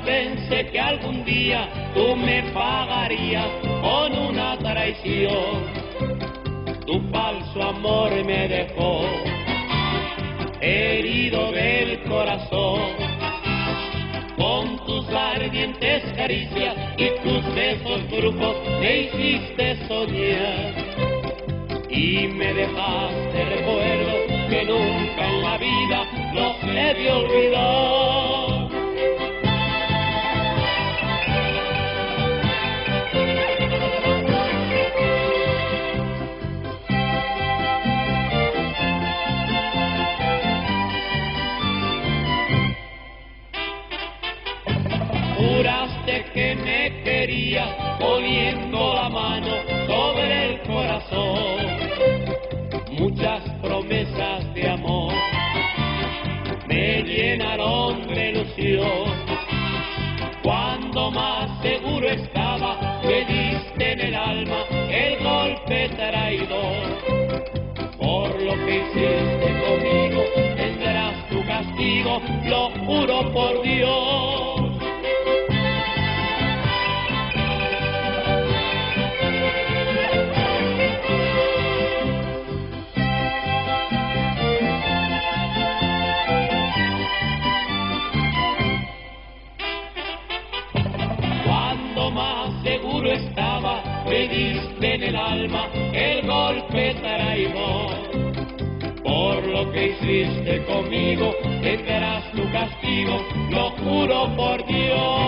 Pensé que algún día tú me pagarías con una traición. Tu falso amor me dejó herido del corazón. Con tus ardientes caricias y tus besos brujos me hiciste soñar y me dejaste recuerdos que nunca en la Juraste que me querías poniendo la mano sobre el corazón. Muchas promesas de amor me llenaron de ilusión. Cuando más seguro estaba, me diste en el alma el golpe traidor. Por lo que hiciste conmigo, tendrás tu castigo, lo juro por Dios. Seguro estaba, me diste en el alma el golpe traidor. Por lo que hiciste conmigo, tendrás tu castigo, lo juro por Dios.